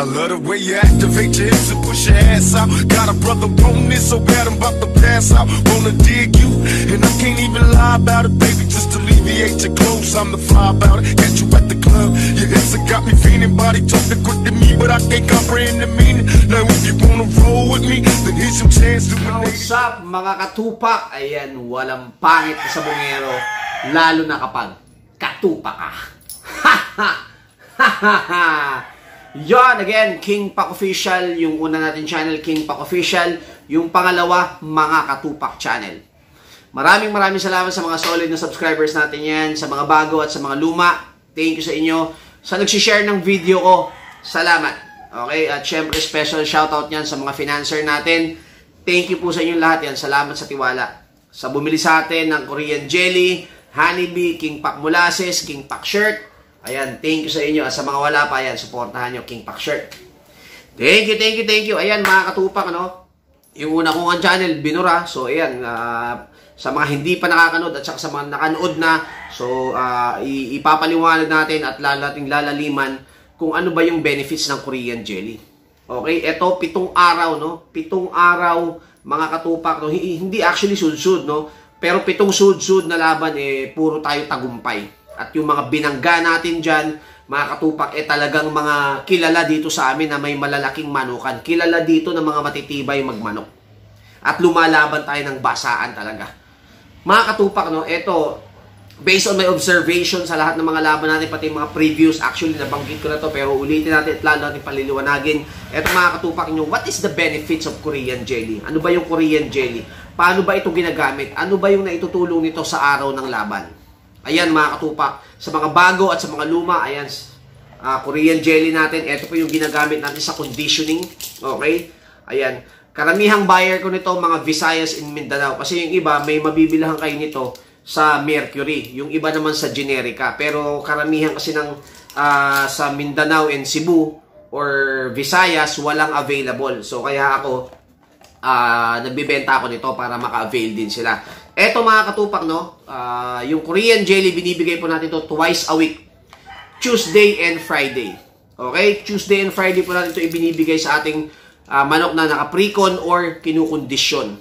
I love the way you activate your hips and push your ass out. Got a brother on this so bad I'm about to pass out. Wanna dig you, and I can't even lie about it, baby. Just alleviate your clothes, I'm the fly about it. Catch you at the club, your hips have got me feeling. Body talking quick to me, but I can't comprehend the meaning. Now if you wanna roll with me, then here's some chance to What's up mga katupak? Ayan, walang pangit sa bungero. Lalo na kapag katupak ka. Ha ha! Yon, again, King Pak Official, yung una natin channel, King Pak Official. Yung pangalawa, Mga Katupak Channel. Maraming maraming salamat sa mga solid na subscribers natin yan, sa mga bago at sa mga luma. Thank you sa inyo. Sa nagsishare ng video ko, salamat. Okay, at syempre special shoutout yan sa mga financer natin. Thank you po sa inyo lahat yan. Salamat sa tiwala. Sa bumili sa atin ng Korean Jelly, Honeybee, King Pak Molasses, King Pak Shirt, Ayan, thank you sa inyo. At sa mga wala pa, ayan, supportahan nyo King Pack Shirt. Thank you, thank you, thank you. Ayan, mga katupak, ano? Yung una kong channel, Binura. So, ayan, uh, sa mga hindi pa nakakanood at saka sa mga nakanood na, so, uh, ipapaliwanag natin at lalating lalaliman kung ano ba yung benefits ng Korean Jelly. Okay, ito, pitong araw, no? Pitong araw, mga katupak, no? Hindi actually sudsud, no? Pero pitong sudsud na laban, eh, puro tayo tagumpay. At yung mga binangga natin dyan, mga katupak, eh talagang mga kilala dito sa amin na may malalaking manukan. Kilala dito ng mga matitibay magmanok. At lumalaban tayo ng basaan talaga. Mga katupak, no, ito, based on my observation sa lahat ng mga laban natin, pati mga previews, actually nabanggit ko na to, pero ulitin natin at lalo natin paliliwanagin. Ito mga katupak nyo, what is the benefits of Korean Jelly? Ano ba yung Korean Jelly? Paano ba ito ginagamit? Ano ba yung naitutulong nito sa araw ng laban? Ayan mga katupak, sa mga bago at sa mga luma, ayan, uh, Korean jelly natin, ito po yung ginagamit natin sa conditioning, okay? Ayan, karamihang buyer ko nito mga Visayas in Mindanao, kasi yung iba, may mabibilahan kayo nito sa Mercury, yung iba naman sa Generica, pero karamihan kasi ng uh, sa Mindanao and Cebu or Visayas, walang available. So kaya ako, uh, nagbibenta ako nito para maka-avail din sila. Eto mga katupak, no? Uh, yung Korean jelly, binibigay po natin to twice a week. Tuesday and Friday. Okay? Tuesday and Friday po natin to ibinibigay sa ating uh, manok na naka-precon or kinukondisyon.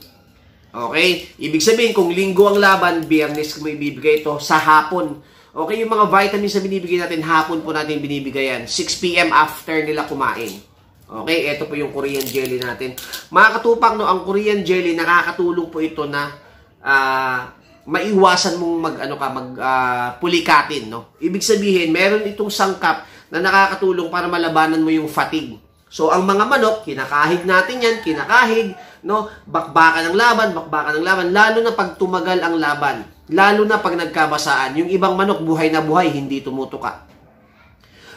Okay? Ibig sabihin, kung linggo ang laban, biyernes mo ibibigay ito sa hapon. Okay? Yung mga vitamins na binibigay natin, hapon po natin binibigay yan. 6pm after nila kumain. Okay? Ito po yung Korean jelly natin. Mga katupak, no, ang Korean jelly, nakakatulong po ito na uh, maiwasan mong mag ano ka mag uh, pulikatin no? Ibig sabihin meron itong sangkap na nakakatulong para malabanan mo yung fatigue. So ang mga manok kinakahig natin yan kinakahig no? Bakbakan ng laban bakbakan ng laban. Lalo na pag tumagal ang laban. Lalo na pag nagkabasaan. Yung ibang manok buhay na buhay hindi tumutuka.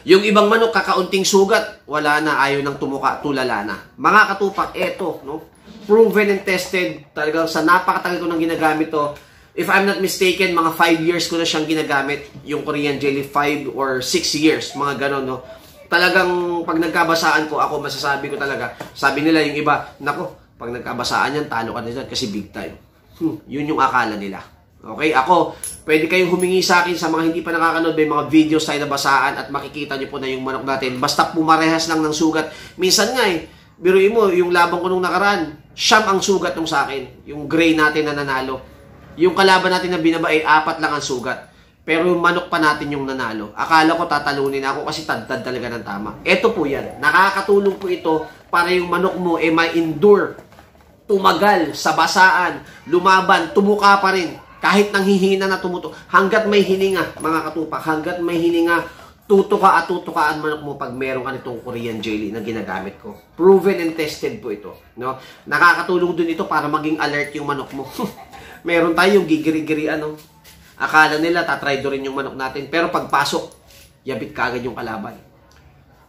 Yung ibang manok kakaunting sugat wala na ayaw nang tumuka tulala na. Mga katupak eto no proven and tested. Talagang sa napakatagal ko nang ginagamit to. If I'm not mistaken, mga 5 years ko na siyang ginagamit. Yung Korean Jelly, 5 or 6 years. Mga ganon, no? Talagang pag nagkabasaan ko, ako masasabi ko talaga. Sabi nila yung iba, nako, pag nagkabasaan yan, talo ka na dyan kasi big time. Hmm, yun yung akala nila. Okay, ako, pwede kayong humingi sa akin sa mga hindi pa nakakanood, may mga videos tayo na basaan at makikita nyo po na yung manok natin. Basta pumarehas lang ng sugat. Minsan nga eh, biruin mo, yung labang ko nung nakaraan, siyam ang sugat nung sa akin. Yung gray natin na nanalo. Yung kalaban natin na binaba ay apat lang ang sugat. Pero yung manok pa natin yung nanalo. Akala ko tatalunin ako kasi tadtad talaga ng tama. Ito po yan. Nakakatulong po ito para yung manok mo ay eh, ma-endure. Tumagal sa basaan, lumaban, tumuka pa rin. Kahit nang hihina na tumuto. Hanggat may hininga, mga katupak, hanggat may hininga, tutuka at tutukaan manok mo pag meron ka nitong Korean jelly na ginagamit ko. Proven and tested po ito. No? Nakakatulong din ito para maging alert yung manok mo. meron tayong gigiri-giri ano. Akala nila tatry do rin yung manok natin. Pero pagpasok, yabit kagad yung kalaban.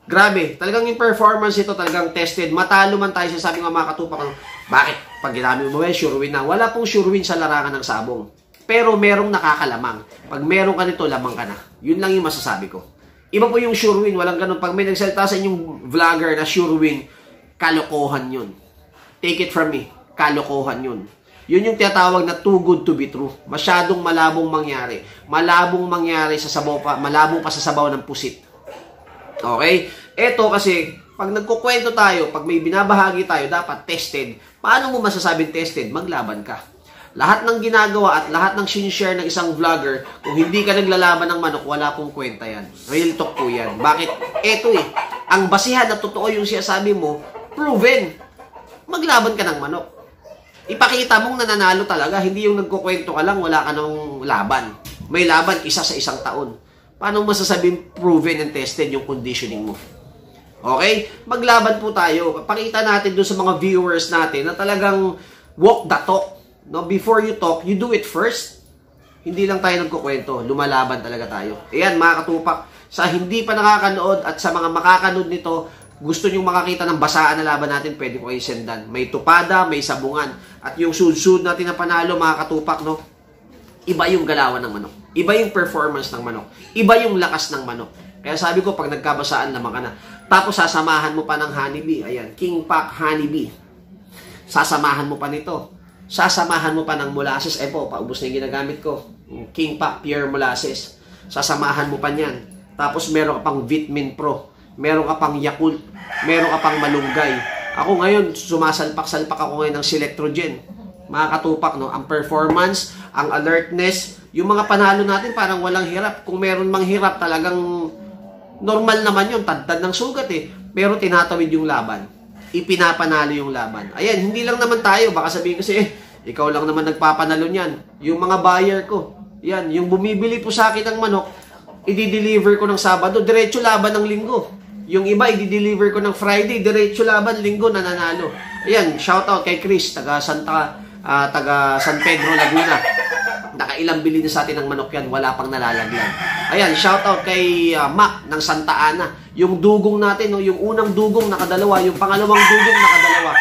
Grabe, talagang yung performance ito talagang tested. Matalo man tayo sa sabi ng mga katupak. Ano, bakit? Pag ginamit mo, well, sure win na. Wala pong sure win sa larangan ng sabong. Pero merong nakakalamang. Pag meron ka nito, lamang ka na. Yun lang yung masasabi ko. Iba po yung sure win. Walang ganun. Pag may nagsalita sa inyong vlogger na sure win, kalokohan yun. Take it from me. Kalokohan yun. Yun yung tinatawag na too good to be true. Masyadong malabong mangyari. Malabong mangyari sa sabaw pa, malabong pa sa sabaw ng pusit. Okay? Ito kasi, pag nagkukwento tayo, pag may binabahagi tayo, dapat tested. Paano mo masasabing tested? Maglaban ka. Lahat ng ginagawa at lahat ng sinishare ng isang vlogger, kung hindi ka naglalaban ng manok, wala pong kwenta yan. Real talk po yan. Bakit? Eto eh, ang basihan na totoo yung sinasabi mo, proven. Maglaban ka ng manok. Ipakita mong nananalo talaga, hindi yung nagkukwento ka lang, wala ka ng laban. May laban isa sa isang taon. Paano masasabing proven and tested yung conditioning mo? Okay? Maglaban po tayo. Pakita natin doon sa mga viewers natin na talagang walk the talk. No, before you talk, you do it first. Hindi lang tayo nagkukwento, lumalaban talaga tayo. Ayan, mga katupak, sa hindi pa nakakanood at sa mga makakanood nito, gusto nyong makakita ng basaan na laban natin, pwede ko kayo sendan. May tupada, may sabungan. At yung sud-sud natin na panalo, mga katupak, no? Iba yung galawan ng manok. Iba yung performance ng manok. Iba yung lakas ng manok. Kaya sabi ko, pag nagkabasaan naman ka na. Tapos sasamahan mo pa ng honeybee. Ayan, King Pack Honeybee. Sasamahan mo pa nito sasamahan mo pa ng molasses. Eh po, paubos na yung ginagamit ko. King Pack Pure Molasses. Sasamahan mo pa niyan. Tapos meron ka pang Vitamin Pro. Meron ka pang Yakult. Meron ka pang Malunggay. Ako ngayon, sumasalpak-salpak ako ngayon ng Selectrogen. Mga katupak, no? Ang performance, ang alertness, yung mga panalo natin parang walang hirap. Kung meron mang hirap, talagang normal naman yun. Tadtad ng sugat eh. Pero tinatawid yung laban ipinapanalo yung laban. Ayan, hindi lang naman tayo. Baka sabihin kasi, eh, ikaw lang naman nagpapanalo niyan. Yung mga buyer ko, yan, yung bumibili po sa akin ng manok, i-deliver ko ng Sabado, diretso laban ng Linggo. Yung iba, i-deliver ko ng Friday, diretso laban, Linggo, nananalo. Ayan, shout out kay Chris, taga Santa, uh, taga San Pedro, Laguna. Nakailang bili na sa atin ng manok yan, wala pang nalalaglag. Ayan, shout out kay uh, Mac ng Santa Ana. Yung dugong natin, no, yung unang dugong nakadalawa, yung pangalawang dugong nakadalawa.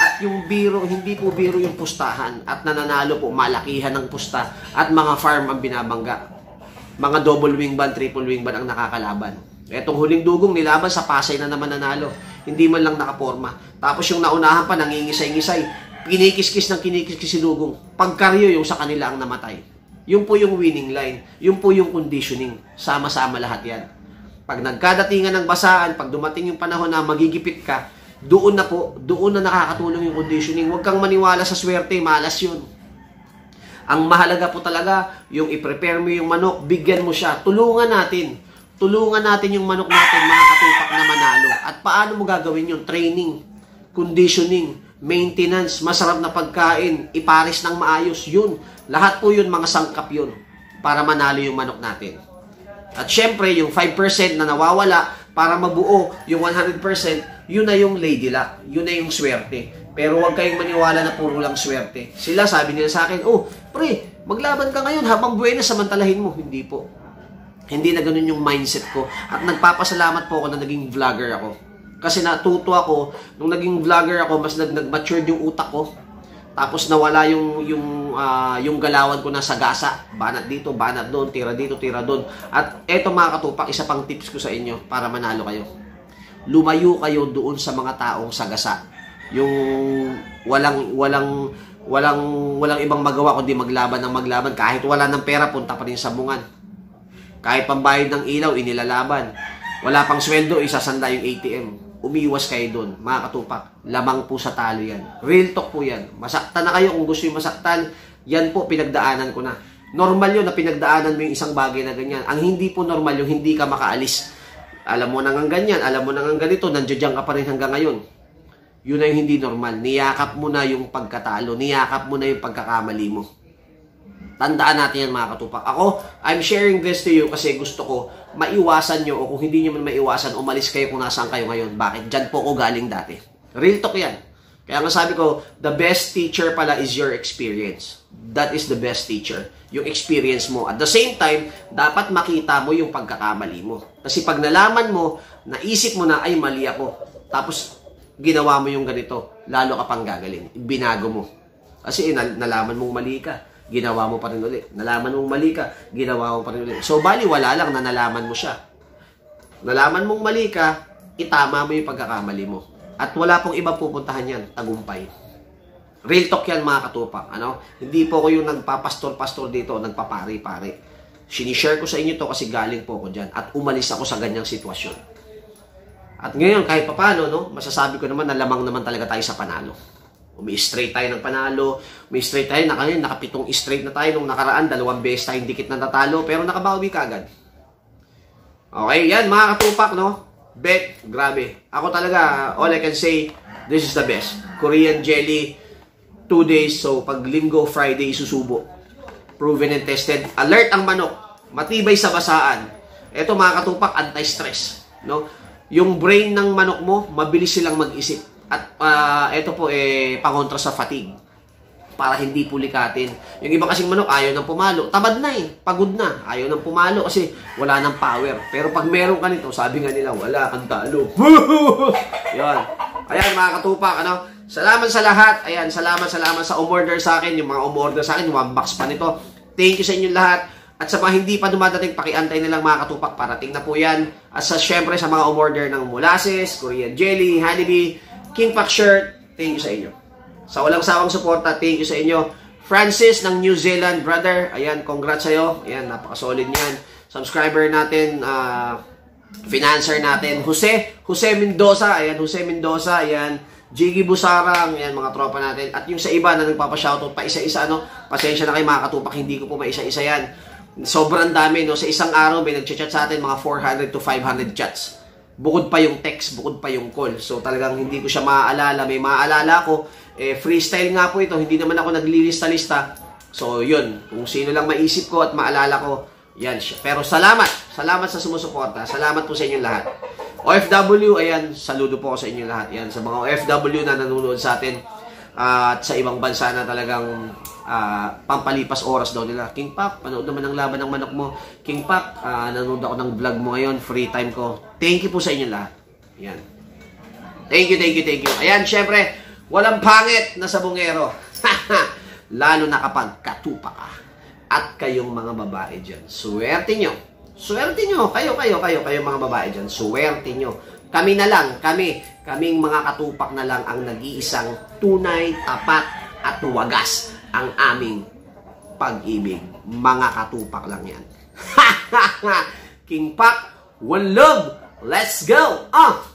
At yung biro, hindi po biro yung pustahan. At nananalo po, malakihan ng pusta. At mga farm ang binabangga. Mga double wing band, triple wing band ang nakakalaban. Etong huling dugong nilaban sa Pasay na naman nanalo. Hindi man lang nakaporma. Tapos yung naunahan pa, nangingisay-ngisay kinikiskis ng kinikiskis si Dugong. Pagkaryo yung sa kanila ang namatay. Yun po yung winning line. Yun po yung conditioning. Sama-sama lahat yan. Pag nagkadatingan ng basaan, pag dumating yung panahon na magigipit ka, doon na po, doon na nakakatulong yung conditioning. Huwag kang maniwala sa swerte, malas yun. Ang mahalaga po talaga, yung i-prepare mo yung manok, bigyan mo siya, tulungan natin. Tulungan natin yung manok natin, mga katupak na manalo. At paano mo gagawin yung training, conditioning, maintenance, masarap na pagkain, iparis ng maayos, yun. Lahat po yun, mga sangkap yun, para manalo yung manok natin. At syempre, yung 5% na nawawala, para mabuo yung 100%, yun na yung lady luck, yun na yung swerte. Pero huwag kayong maniwala na puro lang swerte. Sila, sabi nila sa akin, oh, pre, maglaban ka ngayon habang buwena samantalahin mo. Hindi po. Hindi na ganun yung mindset ko. At nagpapasalamat po ako na naging vlogger ako kasi natuto ako, nung naging vlogger ako, mas nag-mature yung utak ko. Tapos nawala yung yung uh, yung galawan ko na sa gasa. Banat dito, banat doon, tira dito, tira doon. At eto mga katupak, isa pang tips ko sa inyo para manalo kayo. Lumayo kayo doon sa mga taong sagasa. Yung walang walang walang walang ibang magawa kundi maglaban ng maglaban kahit wala ng pera punta pa rin sa bungan. Kahit pambayad ng ilaw inilalaban. Wala pang sweldo isasanda yung ATM umiwas kayo doon, mga katupak. Lamang po sa talo yan. Real talk po yan. Masaktan na kayo kung gusto yung masaktan. Yan po, pinagdaanan ko na. Normal yun na pinagdaanan mo yung isang bagay na ganyan. Ang hindi po normal yung hindi ka makaalis. Alam mo nang ang ganyan, alam mo nang ang ganito, nandiyan ka pa rin hanggang ngayon. Yun na yung hindi normal. Niyakap mo na yung pagkatalo. Niyakap mo na yung pagkakamali mo. Tandaan natin yan mga katupak. Ako, I'm sharing this to you kasi gusto ko maiwasan nyo o kung hindi nyo man maiwasan, umalis kayo kung nasaan kayo ngayon. Bakit? Diyan po ako galing dati. Real talk yan. Kaya nga sabi ko, the best teacher pala is your experience. That is the best teacher. Yung experience mo. At the same time, dapat makita mo yung pagkakamali mo. Kasi pag nalaman mo, naisip mo na, ay mali ako. Tapos, ginawa mo yung ganito, lalo ka pang gagaling. Binago mo. Kasi nalaman mong mali ka ginawa mo pa rin ulit. Nalaman mong mali ka, ginawa mo pa rin ulit. So, bali, wala lang na nalaman mo siya. Nalaman mong mali ka, itama mo yung pagkakamali mo. At wala pong iba pupuntahan yan, tagumpay. Real talk yan mga katupak. Ano? Hindi po ko yung nagpapastor-pastor dito, nagpapari-pari. Sinishare ko sa inyo to kasi galing po ako dyan at umalis ako sa ganyang sitwasyon. At ngayon, kahit papano, no, masasabi ko naman na lamang naman talaga tayo sa panalo. Umi-straight tayo ng panalo, umi-straight tayo, naka, nakapitong straight na tayo nung nakaraan, dalawang beses tayong dikit na natalo, pero nakabawi ka agad. Okay, yan mga katupak, no? Bet, grabe. Ako talaga, all I can say, this is the best. Korean jelly, two days, so pag linggo, Friday, susubo. Proven and tested. Alert ang manok. Matibay sa basaan. Ito mga katupak, anti-stress. No? yung brain ng manok mo, mabilis silang mag-isip. At uh, ito po, eh, pangontra sa fatigue. Para hindi pulikatin. Yung iba kasing manok, ayaw nang pumalo. Tamad na eh. Pagod na. Ayaw nang pumalo kasi wala nang power. Pero pag meron ka nito, sabi nga nila, wala kang talo. Yan. Ayan, mga katupak, ano? Salamat sa lahat. Ayan, salamat, salamat sa umorder sa akin. Yung mga umorder sa akin, one box pa nito. Thank you sa inyo lahat. At sa mga hindi pa dumadating, pakiantay nilang mga katupak. Parating na po yan. At sa syempre sa mga umorder ng molasses, Korean jelly, honeybee, king pack shirt, thank you sa inyo. Sa walang sawang suporta, thank you sa inyo. Francis ng New Zealand, brother. Ayan, congrats sa'yo. Ayan, napaka-solid niyan. Subscriber natin, uh, financer natin, Jose, Jose Mendoza. Ayan, Jose Mendoza. Ayan, Jiggy Busarang, yan mga tropa natin. At yung sa iba na nagpapa-shoutout pa isa-isa, no? Pasensya na kayo mga katupak, hindi ko po maisa-isa yan sobrang dami, no? Sa isang araw, may nag-chat sa atin, mga 400 to 500 chats. Bukod pa yung text, bukod pa yung call. So, talagang hindi ko siya maaalala. May maaalala ko. Eh, freestyle nga po ito. Hindi naman ako naglilista-lista. So, yun. Kung sino lang maisip ko at maalala ko, yan siya. Pero salamat. Salamat sa sumusuporta. Salamat po sa inyong lahat. OFW, ayan, saludo po ako sa inyong lahat. Yan, sa mga OFW na nanonood sa atin uh, at sa ibang bansa na talagang uh, pampalipas oras daw nila. King Pop, panood naman ng laban ng manok mo. King Pop, uh, nanood ako ng vlog mo ngayon, free time ko. Thank you po sa inyo lahat. Yan. Thank you, thank you, thank you. Ayan, syempre, walang pangit na sabungero. Lalo na kapag katupa ka. At kayong mga babae dyan. Swerte nyo. Swerte nyo. Kayo, kayo, kayo, kayo mga babae dyan. Swerte nyo. Kami na lang, kami, kaming mga katupak na lang ang nag-iisang tunay, tapat, at wagas ang aming pag-ibig. Mga katupak lang yan. King Pak, one love, let's go! Ah!